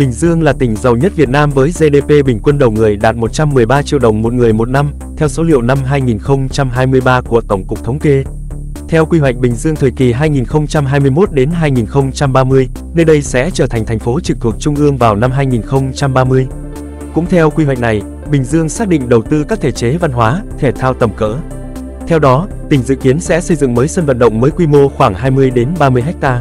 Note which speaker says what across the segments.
Speaker 1: Bình Dương là tỉnh giàu nhất Việt Nam với GDP bình quân đầu người đạt 113 triệu đồng một người một năm, theo số liệu năm 2023 của Tổng cục Thống kê. Theo quy hoạch Bình Dương thời kỳ 2021 đến 2030, nơi đây sẽ trở thành thành phố trực thuộc trung ương vào năm 2030. Cũng theo quy hoạch này, Bình Dương xác định đầu tư các thể chế văn hóa, thể thao tầm cỡ. Theo đó, tỉnh dự kiến sẽ xây dựng mới sân vận động mới quy mô khoảng 20 đến 30 ha.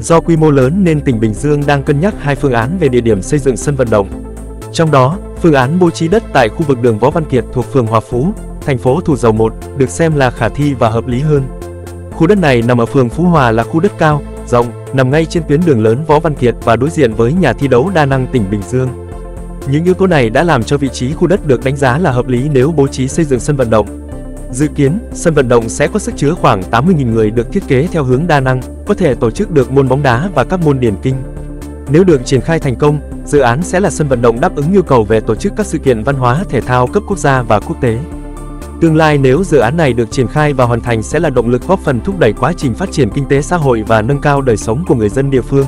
Speaker 1: Do quy mô lớn nên tỉnh Bình Dương đang cân nhắc hai phương án về địa điểm xây dựng sân vận động. Trong đó, phương án bố trí đất tại khu vực đường Võ Văn Kiệt thuộc phường Hòa Phú, thành phố Thủ Dầu Một được xem là khả thi và hợp lý hơn. Khu đất này nằm ở phường Phú Hòa là khu đất cao, rộng, nằm ngay trên tuyến đường lớn Võ Văn Kiệt và đối diện với nhà thi đấu đa năng tỉnh Bình Dương. Những yếu tố này đã làm cho vị trí khu đất được đánh giá là hợp lý nếu bố trí xây dựng sân vận động. Dự kiến, sân vận động sẽ có sức chứa khoảng 80.000 người được thiết kế theo hướng đa năng, có thể tổ chức được môn bóng đá và các môn điển kinh. Nếu được triển khai thành công, dự án sẽ là sân vận động đáp ứng nhu cầu về tổ chức các sự kiện văn hóa thể thao cấp quốc gia và quốc tế. Tương lai nếu dự án này được triển khai và hoàn thành sẽ là động lực góp phần thúc đẩy quá trình phát triển kinh tế xã hội và nâng cao đời sống của người dân địa phương.